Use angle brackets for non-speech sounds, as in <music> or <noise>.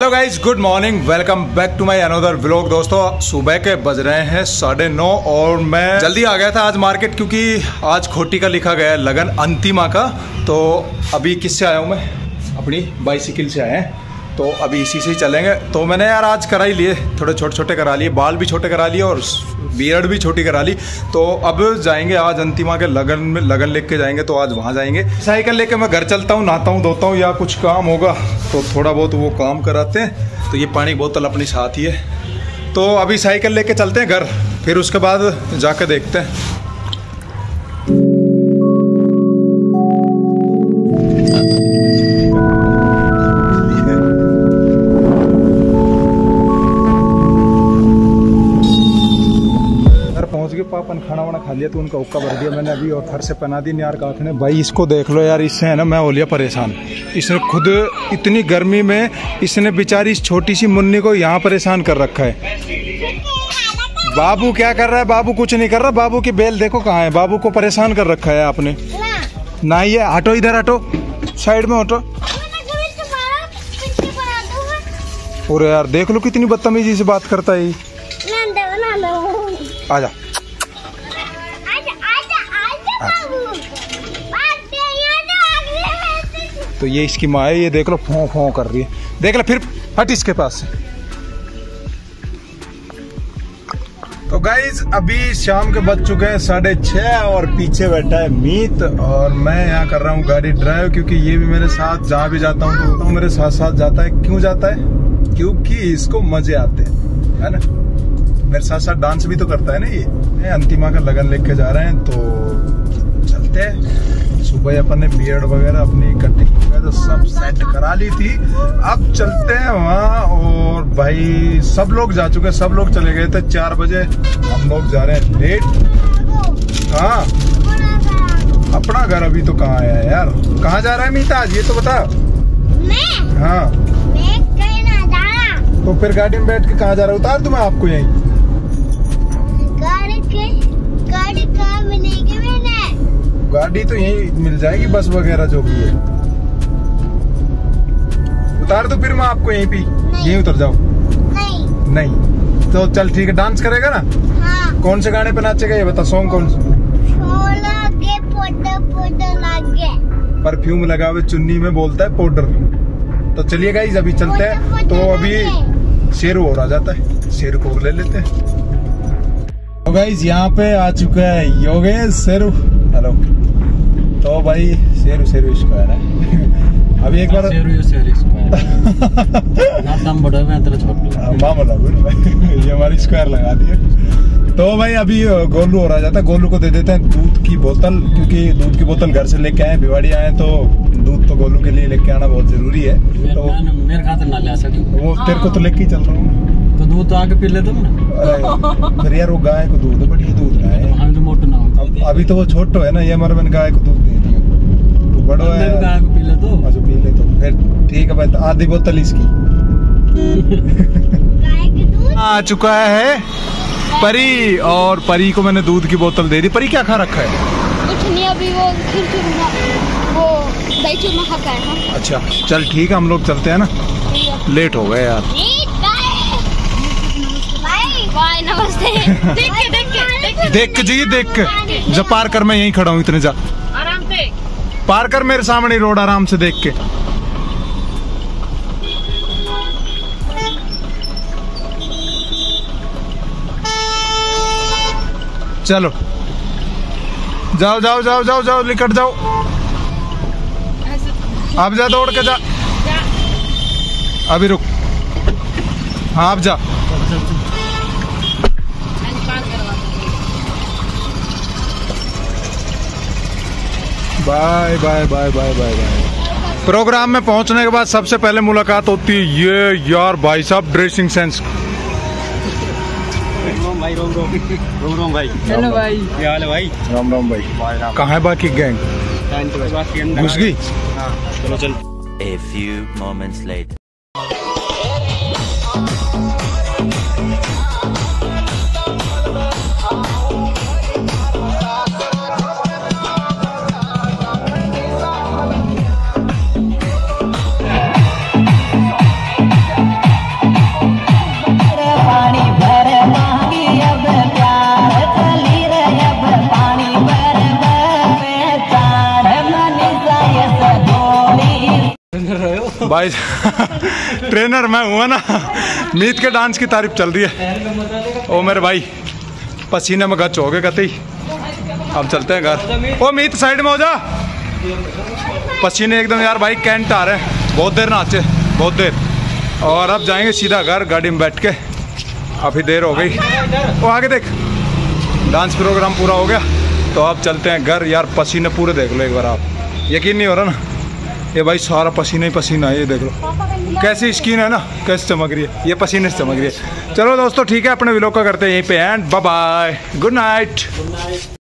Guys good morning welcome back to my another vlog दोस्तों। सुबह के बज रहे हैं साढ़े नौ और मैं जल्दी आ गया था आज मार्केट क्योंकि आज खोटी का लिखा गया है, लगन अंतिमा का। तो अभी किससे आया हूँ मैं? अपनी बाइसिकल से आए हैं। तो अभी इसी से ही चलेंगे। तो मैंने यार आज करा ही लिए, थोड़े छोटे छोटे करा लिए, बाल भी छोटे करा लिए और बियर्ड भी छोटी करा ली। तो अब जाएँगे आज अंतिमा के लगन में, लगन लेके जाएँगे तो आज वहाँ जाएँगे। साइकिल लेके मैं घर चलता हूँ, नहाता हूँ, धोता हूँ या कुछ काम होगा तो थोड़ा बहुत वो काम कराते हैं। तो ये पानी बोतल अपनी साथ ही है। तो अभी साइकिल लेके चलते हैं घर, फिर उसके बाद जाके देखते हैं। गए खाना वाना खा लिया तो उनका हुक्का भर दिया मैंने अभी और घर से पहना दी यार काख ने। भाई इसको देख लो यार इससे है ना मैं हो लिया परेशान। इसने खुद इतनी गर्मी में इसने बेचारी इस छोटी सी मुन्नी को यहाँ परेशान कर रखा है। बाबू क्या कर रहा है? बाबू कुछ नहीं कर रहा। बाबू की बेल देखो कहाँ है। बाबू को परेशान कर रखा है आपने। ना ये हटो इधर हटो। साइड में हटो। और यार देख लो कितनी बदतमीजी से बात करता है आजा। तो ये इसकी माँ है, ये देख लो, फों फों कर रही है। देख लो फिर, हट इसके पास तो गाइज़ अभी शाम के बज चुके हैं साढ़े छह और पीछे बैठा है मीत और मैं यहाँ कर रहा हूँ गाड़ी ड्राइव क्योंकि ये भी मेरे साथ जहाँ भी जाता हूँ तो वो मेरे साथ साथ जाता है। क्यों जाता है? क्योंकि इसको मज़े आते हैं, है ना? मेरे साथ साथ डांस भी तो करता है ना ये। अंतिमा का लगन लेके जा रहे हैं तो हैं। सुबह अपन ने बियर्ड वगैरह अपनी कटिंग वगैरह सब सेट करा ली थी। अब चलते हैं वहाँ और भाई सब लोग जा चुके हैं सब लोग चले गए थे चार बजे। हम लोग जा रहे हैं लेट हाँ। अपना घर अभी तो कहाँ आया है यार? कहाँ जा रहा है मीता? ये तो बता। हाँ। तो फिर गाड़ी में बैठ के कहाँ जा रहा है? उतार दूँ मैं आपको यहीं? गाड़ी तो यही मिल जाएगी बस वगैरह जो भी है। उतार दो फिर मैं आपको यहीं पे यहीं उतर जाओ नहीं। नहीं। तो चल ठीक है डांस करेगा ना? हाँ। कौन से गाने पे नाचेगा ये बता सॉन्ग कौन सा? परफ्यूम लगा हुए चुन्नी में बोलता है पाउडर तो चलिए गाइज़ अभी चलते हैं। तो अभी शेर और आ जाता है। शेरू को ले लेते हैं। तो गाइज़ यहाँ पे आ चुका है योगेश शेरू हेलो तो भाई शेरू शेरू इसको है। ना <laughs> अभी एक बार शेरू शेरू इसको ना तुम बड़े मैं तेरा छोटू। हाँ, माँ बड़ा <laughs> ये हमारी स्क्वायर लगा दिया तो भाई अभी गोलू हो रहा जाता है। गोलू को दे देते हैं दूध की बोतल क्योंकि दूध की बोतल घर से लेके आए भिवाड़ी आए तो दूध तो गोलू के लिए लेके आना बहुत ज़रूरी है। तो मेरे खाते ना ले वो तेरे को तो लेके ही चल रहा हूँ। तो दूध तो आके पी ले तुम ना अरे, यार वो गाय को दूध बढ़िया दूध रहा है हम तो मोटो ना हो अब अभी तो वो छोटो है ना ये हमारे मैंने गाय को दूध दे दिया तो बड़ो है गाय को पी ले तो अच्छा पी ले तो फिर ठीक है भाई तो आधी बोतल इसकी आ चुका है परी और परी को मैंने दूध की बोतल दे दी परी क्या खा रखा है कुछ नहीं अभी वो वो दही चूरमा खा आए अच्छा चल ठीक है हम लोग चलते हैं ना लेट हो गए यार बाय बाय नमस्ते देख के देख के देख के देख। जी देख के जब पार कर मैं यहीं खड़ा हूँ इतने जा। आराम से। पार कर मेरे सामने रोड आराम से देख के। चलो। जाओ जाओ जाओ जाओ जाओ निकट जाओ। आप जा दौड़ के जा। अभी रुक। हाँ अब जा। Bye bye bye bye bye bye. Programme में पहुँचने के बाद सबसे पहले मुलाकात होती है ये यार भाई साहब ड्रेसिंग सेंस भाई रोम रोम। रोम रोम भाई। हेलो भाई। क्या हाल है भाई? राम राम भाई। कहाँ है बाकी गैंग घुस गई? चलो चल। A few moments later. भाई ट्रेनर मैं हुआ ना? मीत के डांस की तारीफ़ चल रही है। ओ मेरे भाई, पसीने में गच हो गए कतई अब चलते हैं घर। ओ मीत साइड में हो जा। पसीने एकदम यार, भाई कैंट आ रहे हैं। बहुत देर नाचे, बहुत देर। और अब जाएँगे सीधा घर, गाड़ी में बैठ के। अभी देर हो गई। वो आगे देख। डांस प्रोग्राम पूरा हो गया। तो अब चलते हैं घर। यार, पसीने पूरे देख लो एक बार आप। यकीन नहीं हो रहा ना? ये भाई, सारा पसीना ही पसीना है, ये देख लो। कैसी स्किन है ना? कैसे चमक रही है? ये पसीने से चमक रही है। चलो दोस्तों, ठीक है, अपने विलोक का करते हैं यहीं पे and bye bye good night